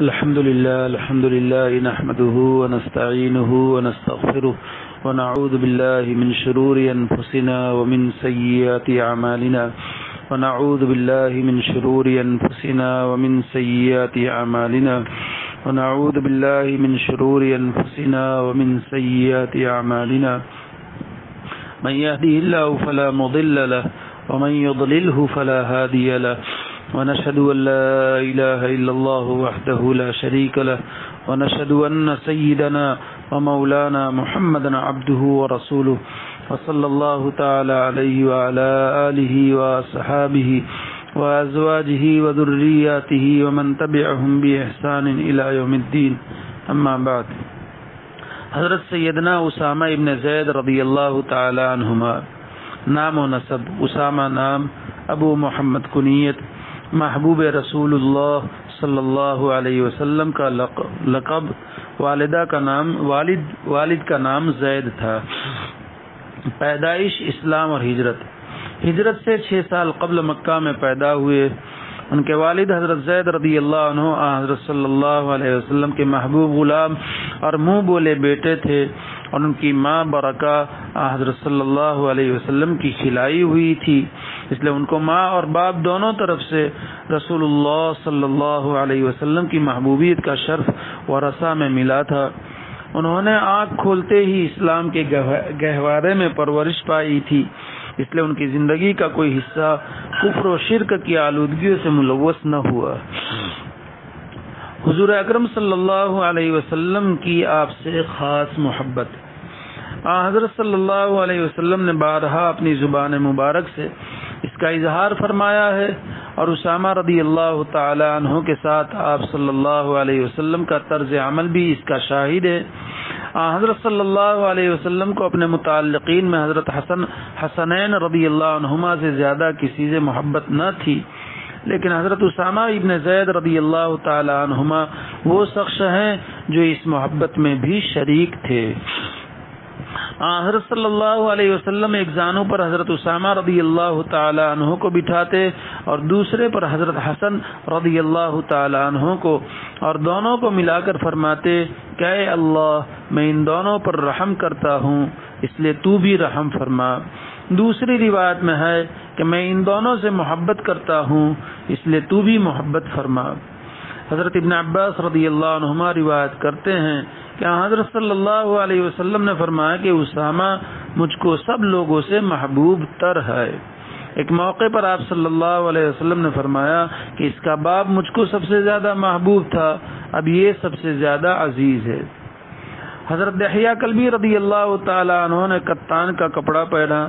الحمد لله الحمد لله نحمده ونستعينه ونستغفره ونعوذ بالله من شرور أنفسنا ومن سيئات أعمالنا. ونعوذ بالله من شرور أنفسنا ومن سيئات أعمالنا. ونعوذ بالله من شرور أنفسنا ومن سيئات أعمالنا. من يهديه الله فلا مضل له ومن يضلله فلا هادي له. ونشهد أن لا إله إلا الله وحده لا شريك له، ونشهد أن سيدنا ومولانا محمد عبده ورسوله، وصلى الله تعالى عليه وعلى آله وصحابه وأزواجه وذرياته ومن تبعهم بإحسان إلى يوم الدين. أما بعد، حضرت سیدنا اسامہ ابن زید رضی اللہ تعالی عنہما، نام و نصب اسامہ نام، ابو محمد کنیت محبوب رسول اللہ صلی اللہ علیہ وسلم کا لقب والدہ کا نام والد والد کا نام زید تھا۔ پیدائش اسلام اور ہجرت۔ ہجرت سے چھ سال قبل مکہ میں پیدا ہوئے۔ ان کے والد حضرت زید رضی اللہ عنہ حضرت صلی اللہ علیہ وسلم کے محبوب غلام اور منہ بولے بیٹے تھے۔ اور ان کی ماں برکہ حضرت صلی اللہ علیہ وسلم کی کھلائی ہوئی تھی۔ اس لیے ان کو ماں اور باپ دونوں طرف سے رسول اللہ صلی اللہ علیہ وسلم کی محبوبیت کا شرف و رسا میں ملا تھا۔ انہوں نے آنکھ کھولتے ہی اسلام کے گہوارے میں پرورش پائی تھی۔ اس لیے ان کی زندگی کا کوئی حصہ کفر و شرک کی آلودگیوں سے ملوث نہ ہوا۔ حضور اکرم صلی اللہ علیہ وسلم کی آپ سے خاص محبت۔ حضرت صلی اللہ علیہ وسلم نے بارہا اپنی زبان مبارک سے کا اظہار فرمایا ہے اور اسامہ رضی اللہ تعالی عنہ کے ساتھ آپ صلی اللہ علیہ وسلم کا طرز عمل بھی اس کا شاہد ہے۔ حضرت صلی اللہ علیہ وسلم کو اپنے متعلقین میں حضرت حسن، حسنین رضی اللہ عنہما سے زیادہ کسی سے محبت نہ تھی۔ لیکن حضرت اسامہ ابن زید رضی اللہ تعالی عنہما وہ شخص ہیں جو اس محبت میں بھی شریک تھے۔ حضرت صلی اللہ علیہ وسلم ایک زانوں پر حضرت اسامہ رضی اللہ تعالی عنہ کو بٹھاتے اور دوسرے پر حضرت حسن رضی اللہ تعالی عنہ کو اور دونوں کو ملا کر فرماتے کہ اے اللہ، میں ان دونوں پر رحم کرتا ہوں، اس لیے تو بھی رحم فرما۔ دوسری روایت میں ہے کہ میں ان دونوں سے محبت کرتا ہوں، اس لیے تو بھی محبت فرما۔ حضرت ابن عباس رضی اللہ عنہما روایت کرتے ہیں کہ حضرت صلی اللہ علیہ وسلم نے فرمایا کہ اسامہ مجھ کو سب لوگوں سے محبوب تر ہے۔ ایک موقع پر آپ صلی اللہ علیہ وسلم نے فرمایا کہ اس کا باپ مجھ کو سب سے زیادہ محبوب تھا، اب یہ سب سے زیادہ عزیز ہے۔ حضرت دہیا کلبی رضی اللہ تعالی عنہ نے کتان کا کپڑا پہنا،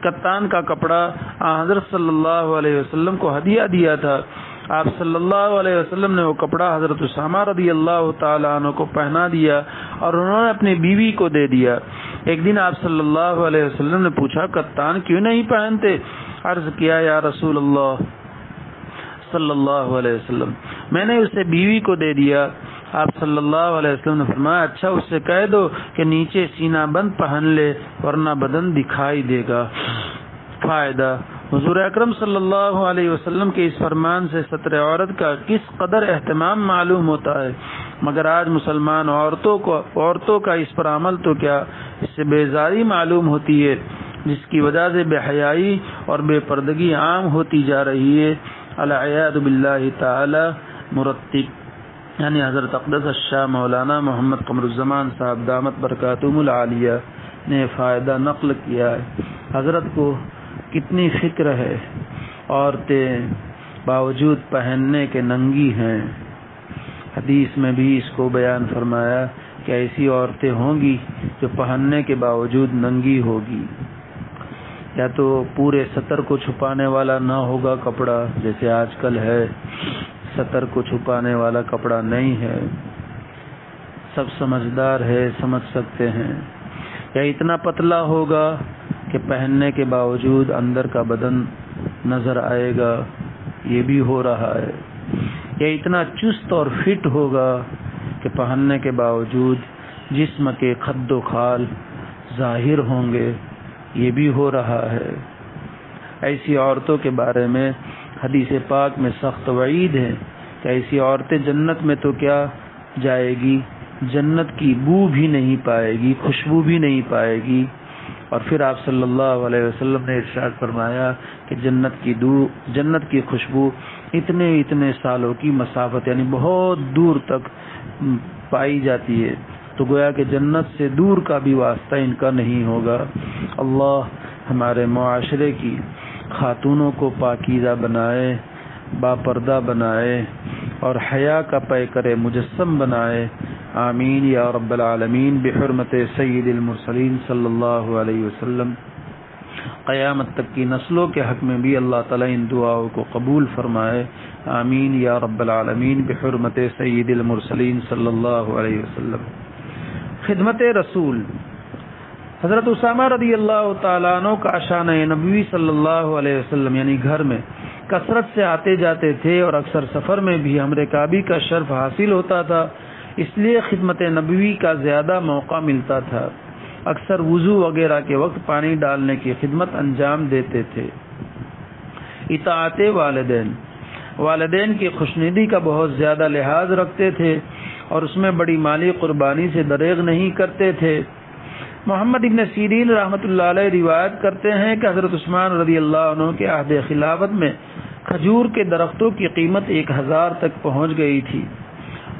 کتان کا کپڑا حضرت صلی اللہ علیہ وسلم کو ہدیہ دیا تھا۔ آپ صلی اللہ علیہ وسلم نے وہ کپڑا حضرت اسامہ رضی اللہ تعالیٰ عنہ کو پہنا دیا اور انہوں نے اپنی بیوی کو دے دیا۔ ایک دن آپ صلی اللہ علیہ وسلم نے پوچھا، کتان کیوں نہیں پہنتے؟ عرض کیا، یا رسول اللہ صلی اللہ علیہ وسلم، میں نے اسے بیوی کو دے دیا۔ آپ صلی اللہ علیہ وسلم نے فرمایا اچھا اس سے کہہ دو کہ نیچے سینہ بند پہن لے، ورنہ بدن دکھائی دے گا۔ فائدہ حضور اکرم صلی اللہ علیہ وسلم کے اس فرمان سے سطر عورت کا کس قدر اہتمام معلوم ہوتا ہے؟ مگر آج مسلمان عورتوں کو عورتوں کا اس پر عمل تو کیا اس سے بیزاری معلوم ہوتی ہے، جس کی وجہ سے بے حیائی اور بے پردگی عام ہوتی جا رہی ہے۔ العیاد باللہ تعالی مرتب۔ یعنی حضرت اقدس الشاہ مولانا محمد قمر الزمان صاحب دامت برکاتم العالیہ نے فائدہ نقل کیا ہے۔ حضرت کو کتنی فکر ہے۔ عورتیں باوجود پہننے کے ننگی ہیں۔ حدیث میں بھی اس کو بیان فرمایا کہ ایسی عورتیں ہوں گی جو پہننے کے باوجود ننگی ہوگی۔ یا تو پورے سطر کو چھپانے والا نہ ہوگا کپڑا، جیسے آج کل ہے، سطر کو چھپانے والا کپڑا نہیں ہے۔ سب سمجھدار ہے، سمجھ سکتے ہیں۔ یا اتنا پتلا ہوگا کہ پہننے کے باوجود اندر کا بدن نظر آئے گا، یہ بھی ہو رہا ہے۔ یا اتنا چست اور فٹ ہوگا کہ پہننے کے باوجود جسم کے خد و خال ظاہر ہوں گے، یہ بھی ہو رہا ہے۔ ایسی عورتوں کے بارے میں حدیث پاک میں سخت وعید ہے کہ ایسی عورتیں جنت میں تو کیا جائے گی؟ جنت کی بو بھی نہیں پائے گی، خوشبو بھی نہیں پائے گی۔ اور پھر آپ صلی اللہ علیہ وسلم نے ارشاد فرمایا کہ جنت کی دو جنت کی خوشبو اتنے اتنے سالوں کی مسافت یعنی بہت دور تک پائی جاتی ہے۔ تو گویا کہ جنت سے دور کا بھی واسطہ ان کا نہیں ہوگا۔ اللہ ہمارے معاشرے کی خاتونوں کو پاکیزہ بنائے با پردہ بنائے اور حیا کا پے کرے مجسم بنائے۔ آمین یا رب العالمین بحرمت سید المرسلین صلی اللہ علیہ وسلم۔ قیامت تک کی نسلوں کے حق میں بھی اللہ تعالیٰ ان دعاؤں کو قبول فرمائے۔ آمین یا رب العالمین بحرمت سید المرسلین صلی اللہ علیہ وسلم۔ خدمت رسول۔ حضرت اسامہ رضی اللہ تعالیٰ عنہ کا شان نبوی صلی اللہ علیہ وسلم یعنی گھر میں کثرت سے آتے جاتے تھے اور اکثر سفر میں بھی ہمر کابی کا شرف حاصل ہوتا تھا۔ اس لیے خدمت نبوی کا زیادہ موقع ملتا تھا۔ اکثر وضو وغیرہ کے وقت پانی ڈالنے کی خدمت انجام دیتے تھے۔ اطاعت والدین۔ والدین کی خوشندی کا بہت زیادہ لحاظ رکھتے تھے اور اس میں بڑی مالی قربانی سے دریغ نہیں کرتے تھے۔ محمد ابن سیرین رحمۃ اللہ علیہ روایت کرتے ہیں کہ حضرت عثمان رضی اللہ عنہ کے عہد خلافت میں کھجور کے درختوں کی قیمت ایک ہزار تک پہنچ گئی تھی۔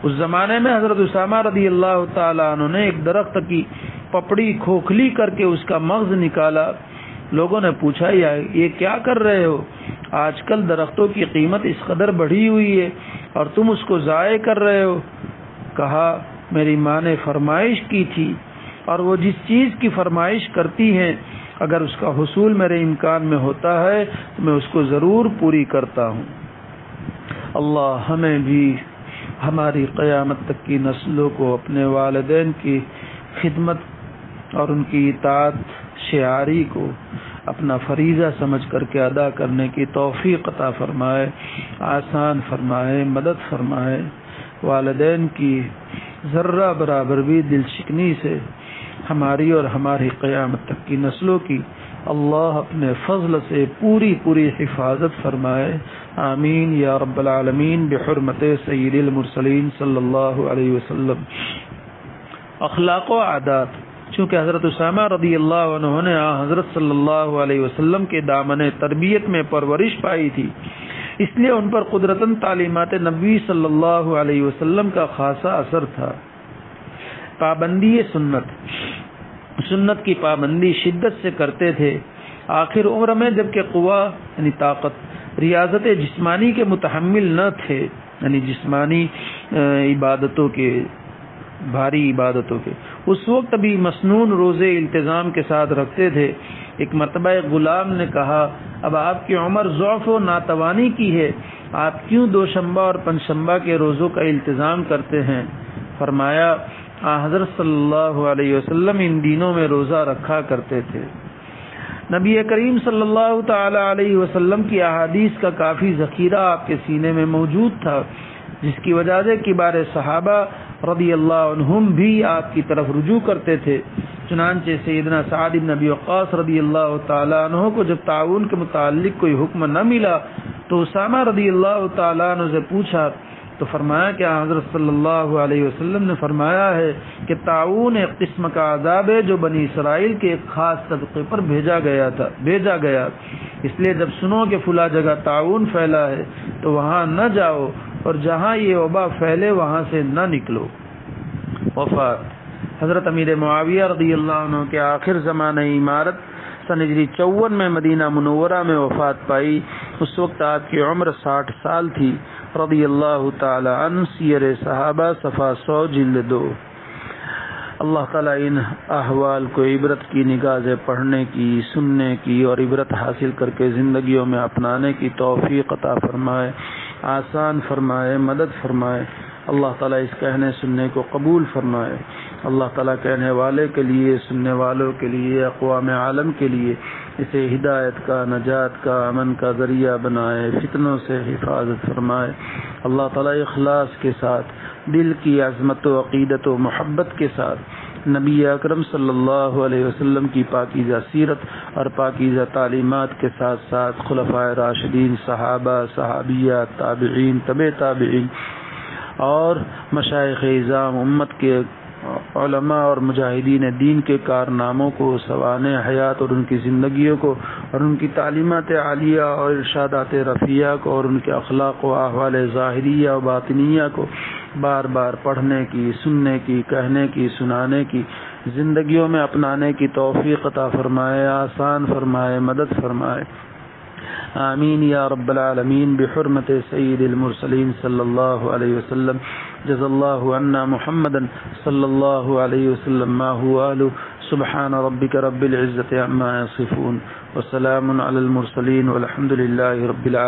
اس زمانے میں حضرت اسامہ رضی اللہ تعالیٰ عنہ نے ایک درخت کی پپڑی کھوکھلی کر کے اس کا مغز نکالا۔ لوگوں نے پوچھا، یہ کیا کر رہے ہو؟ آج کل درختوں کی قیمت اس قدر بڑھی ہوئی ہے اور تم اس کو ضائع کر رہے ہو۔ کہا، میری ماں نے فرمائش کی تھی اور وہ جس چیز کی فرمائش کرتی ہیں، اگر اس کا حصول میرے امکان میں ہوتا ہے، تو میں اس کو ضرور پوری کرتا ہوں۔ اللہ ہمیں بھی ہماری قیامت تک کی نسلوں کو اپنے والدین کی خدمت اور ان کی اطاعت شعاری کو اپنا فریضہ سمجھ کر کے ادا کرنے کی توفیق عطا فرمائے، آسان فرمائے، مدد فرمائے۔ والدین کی ذرہ برابر بھی دل شکنی سے ہماری اور ہماری قیامت تک کی نسلوں کی اللہ اپنے فضل سے پوری پوری حفاظت فرمائے۔ آمین یا رب العالمین بحرمت سید المرسلین صلی اللہ علیہ وسلم. اخلاق و عادات. چونکہ حضرت اسامہ رضی اللہ عنہ نے حضرت صلی اللہ علیہ وسلم کے دامن تربیت میں پرورش پائی تھی، اس لیے ان پر قدرتن تعلیمات نبی صلی اللہ علیہ وسلم کا خاصا اثر تھا۔ پابندی سنت. سنت کی پابندی شدت سے کرتے تھے۔ آخر عمر میں جبکہ قوا یعنی طاقت، ریاضت جسمانی کے متحمل نہ تھے یعنی جسمانی عبادتوں کے، بھاری عبادتوں کے، اس وقت بھی مصنون روزے التظام کے ساتھ رکھتے تھے۔ ایک مرتبہ غلام نے کہا، اب آپ کی عمر ضعف و ناتوانی کی ہے، آپ کیوں دو شمبا اور پنشمبا کے روزوں کا التظام کرتے ہیں؟ فرمایا حضرت صلی اللہ علیہ وسلم ان دنوں میں روزہ رکھا کرتے تھے۔ نبی کریم صلی اللہ تعالی علیہ وسلم کی احادیث کا کافی ذخیرہ آپ کے سینے میں موجود تھا، جس کی وجہ سے کبار صحابہ رضی اللہ عنہم بھی آپ کی طرف رجوع کرتے تھے۔ چنانچہ سیدنا سعد بن نبی وقاص رضی اللہ تعالیٰ عنہ کو جب تعاون کے متعلق کوئی حکم نہ ملا تو اسامہ رضی اللہ تعالیٰ عنہ سے پوچھا تو فرمایا کہ حضرت صلی اللہ علیہ وسلم نے فرمایا ہے کہ تعاون ایک قسم کا عذاب ہے جو بنی اسرائیل کے ایک خاص طبقے پر بھیجا گیا تھا، بھیجا گیا۔ اس لیے جب سنو کہ فلا جگہ تعاون پھیلا ہے تو وہاں نہ جاؤ اور جہاں یہ وبا پھیلے وہاں سے نہ نکلو۔ وفات حضرت امیر معاویہ رضی اللہ عنہ کے آخر زمانہ عمارت سنجری چون میں مدینہ منورہ میں وفات پائی۔ اس وقت آپ کی عمر ساٹھ سال تھی۔ رضی اللہ تعالی عنہ، سیر صحابہ، صفا سو، جلد دو۔ اللہ تعالیٰ ان احوال کو عبرت کی، نگاہ سے پڑھنے کی، سننے کی اور عبرت حاصل کر کے زندگیوں میں اپنانے کی توفیق عطا فرمائے، آسان فرمائے، مدد فرمائے۔ اللہ تعالیٰ اس کہنے سننے کو قبول فرمائے۔ اللہ تعالیٰ کہنے والے کے لیے، سننے والوں کے لیے، اقوام عالم کے لیے اسے ہدایت کا، نجات کا، امن کا ذریعہ بنائے، فتنوں سے حفاظت فرمائے۔ اللہ تعالیٰ اخلاص کے ساتھ، دل کی عظمت و عقیدت و محبت کے ساتھ نبی اکرم صلی اللہ علیہ وسلم کی پاکیزہ سیرت اور پاکیزہ تعلیمات کے ساتھ ساتھ خلفۂ راشدین، صحابہ، صحابیہ، تابعین طب تابعین اور مشائق اظام امت کے علماء اور مجاہدین دین کے کارناموں کو سوان حیات اور ان کی زندگیوں کو، اور ان کی تعلیمات عالیہ اور ارشادات رفیہ کو، اور ان کے اخلاق و احوال ظاہریہ و باطنیہ کو بار بار پڑھنے کی، سننے کی، کہنے کی، سنانے کی، زندگیوں میں اپنانے کی توفیق عطا فرمائے، آسان فرمائے، مدد فرمائے۔ آمین یا رب العالمین، بحرمت سید المرسلین صلی اللہ علیہ وسلم۔ جز اللہ عنا محمد صلی اللہ علیہ وسلم ما هو آلو سبحان ربك رب العزة عما يصفون وسلام على المرسلين والحمد لله رب العالمين